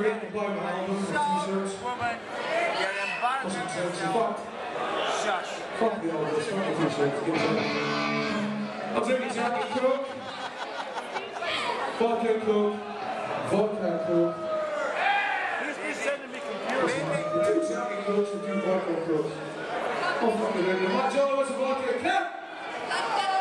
buy my album and t-shirts. Woman, you're embarrassing Fuck, yourself. Fuck the albums, fuck the t-shirts. I'll take a Jack Coke. Vodka Coke. Vodka Coke. Who's been sending me computers? Two Jack Cokes and two vodka Cokes. Oh fuck hell. my job was a vodka Coke.